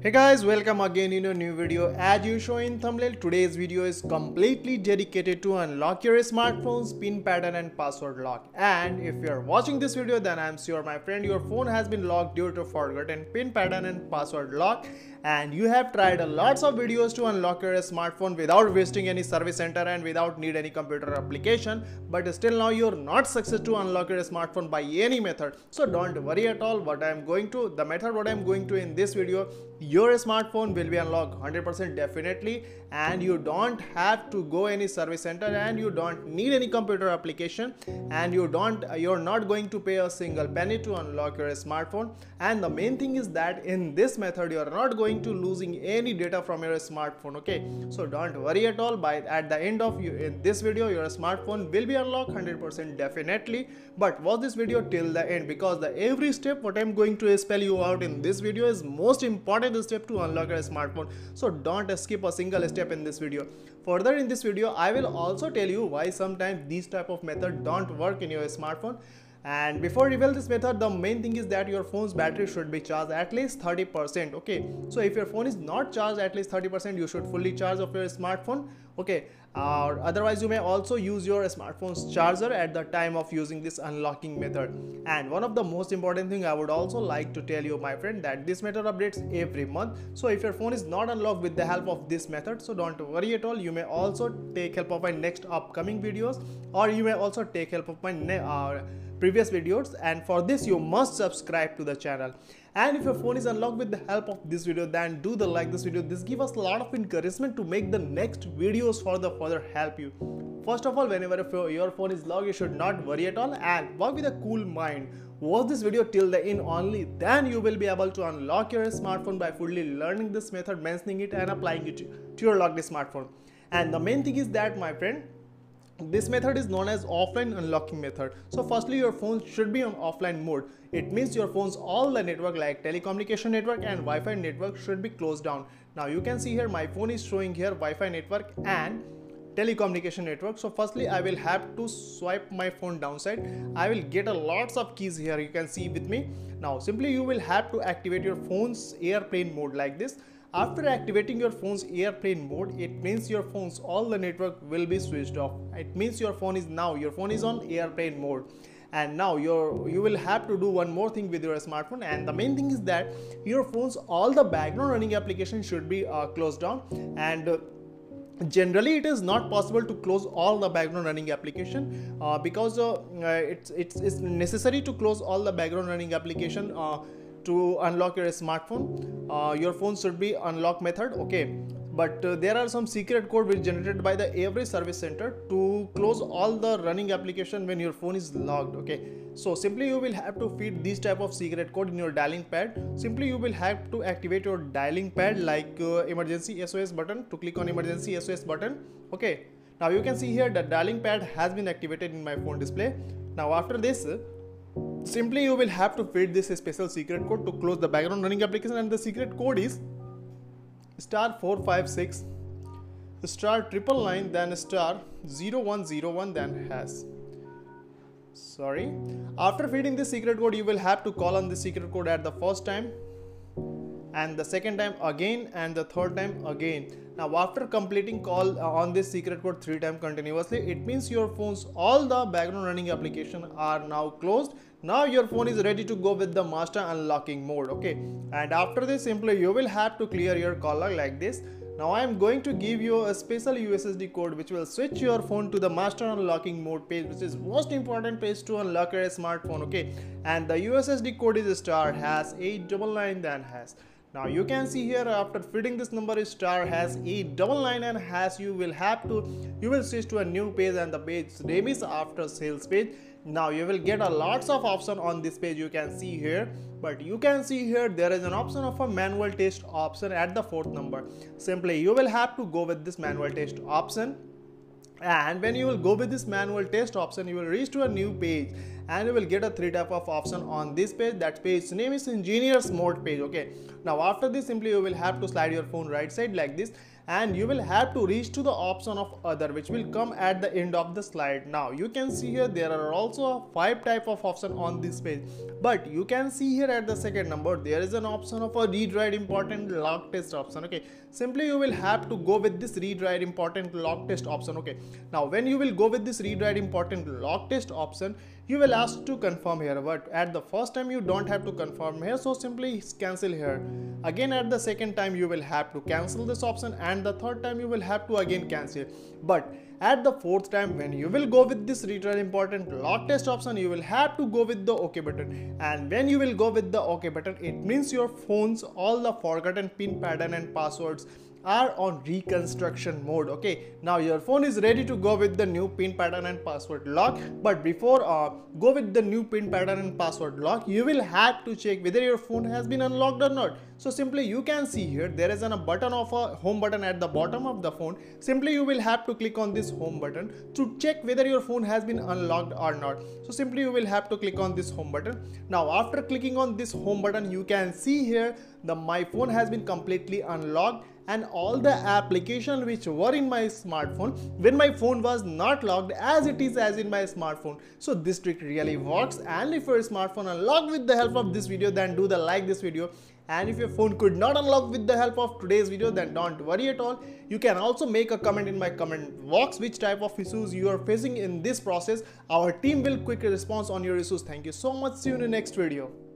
Hey guys, welcome again in a new video. As you show in thumbnail, today's video is completely dedicated to unlock your smartphone's pin pattern and password lock. And if you're watching this video, then I'm sure my friend your phone has been locked due to forgotten pin pattern and password lock and you have tried lots of videos to unlock your smartphone without wasting any service center and without need any computer application but still now you're not success to unlock your smartphone by any method so don't worry at all what i'm going to the method what i'm going to in this video your smartphone will be unlocked 100% definitely. And you don't have to go any service center and you don't need any computer application and you don't you're not going to pay a single penny to unlock your smartphone. And the main thing is that in this method you're not going to losing any data from your smartphone okay? So don't worry at all. By at the end of you, in this video your smartphone will be unlocked 100% definitely. But watch this video till the end because the every step what i'm going to spell you out in this video is most important step to unlock your smartphone. So don't skip a single step in this video. Further in this video i will also tell you why sometimes these type of method don't work in your smartphone and before reveal this method the main thing is that your phone's battery should be charged at least 30 percent okay? So if your phone is not charged at least 30 percent you should fully charge of your smartphone okay? Or otherwise you may also use your smartphone's charger at the time of using this unlocking method. And one of the most important thing i would also like to tell you my friend that this method updates every month. So if your phone is not unlocked with the help of this method so don't worry at all. You may also take help of my next upcoming videos or you may also take help of my uh, previous videos and for this you must subscribe to the channel. And if your phone is unlocked with the help of this video then do the like this video. This give us a lot of encouragement to make the next videos for the further help you. First of all whenever your phone is locked you should not worry at all and work with a cool mind. Watch this video till the end only then you will be able to unlock your smartphone by fully learning this method mentioning it and applying it to your locked smartphone. And the main thing is that my friend this method is known as offline unlocking method. So firstly your phone should be on offline mode. It means your phone's all the network like telecommunication network and Wi-Fi network should be closed down. Now you can see here my phone is showing here Wi-Fi network and telecommunication network so firstly i will have to swipe my phone downside i will get a lots of keys here you can see with me now simply you will have to activate your phone's airplane mode like this after activating your phone's airplane mode, it means your phone's all the network will be switched off. It means your phone is now, your phone is on airplane mode. And now you you will have to do one more thing with your smartphone and the main thing is that your phone's all the background running applications should be uh, closed down and uh, generally it is not possible to close all the background running application uh, because uh, it's, it's, it's necessary to close all the background running application uh, to unlock your smartphone. Uh, your phone should be unlock method okay? But uh, there are some secret code which generated by the every service center to close all the running application when your phone is logged okay? So simply you will have to feed this type of secret code in your dialing pad. Simply you will have to activate your dialing pad like uh, emergency sos button to click on emergency sos button okay? Now you can see here the dialing pad has been activated in my phone display. Now after this simply you will have to feed this special secret code to close the background running application. And the secret code is star 456 star triple nine then star 0101 then hash sorry. After feeding this secret code you will have to call on the secret code at the first time and the second time again and the third time again. Now after completing call uh, on this secret code three times continuously it means your phone's all the background running application are now closed. Now your phone is ready to go with the master unlocking mode okay? And after this simply you will have to clear your call like this. Now I am going to give you a special USSD code which will switch your phone to the master unlocking mode page which is most important page to unlock your smartphone okay? And the USSD code is star hash 899 then hash now you can see here after feeding this number is star has a double line and has you will have to you will switch to a new page and the page name is after sales page. Now you will get a lots of option on this page you can see here. But you can see here there is an option of a manual test option at the fourth number. Simply you will have to go with this manual test option and when you will go with this manual test option you will reach to a new page and you will get a three type of option on this page. That page name is engineers mode page okay? Now after this simply you will have to slide your phone right side like this and you will have to reach to the option of other which will come at the end of the slide. Now you can see here there are also five type of option on this page. But you can see here at the second number there is an option of a read write important log test option okay? Simply you will have to go with this read write important log test option okay? Now when you will go with this read write important log test option you will ask to confirm here but at the first time you don't have to confirm here so simply cancel here. Again at the second time you will have to cancel this option and the third time you will have to again cancel. But at the fourth time when you will go with this write important lock test option you will have to go with the ok button. And when you will go with the ok button it means your phones all the forgotten pin pattern and passwords are on reconstruction mode okay? Now your phone is ready to go with the new pin pattern and password lock but before uh, go with the new pin pattern and password lock you will have to check whether your phone has been unlocked or not. So simply you can see here there is a button of a home button at the bottom of the phone. Simply you will have to click on this home button to check whether your phone has been unlocked or not. So simply you will have to click on this home button. Now after clicking on this home button you can see here the my phone has been completely unlocked and all the applications which were in my smartphone when my phone was not locked as it is as in my smartphone. So this trick really works. And if your smartphone unlocked with the help of this video then do the like this video. And if your phone could not unlock with the help of today's video then don't worry at all. You can also make a comment in my comment box which type of issues you are facing in this process. Our team will quickly respond on your issues. Thank you so much. See you in the next video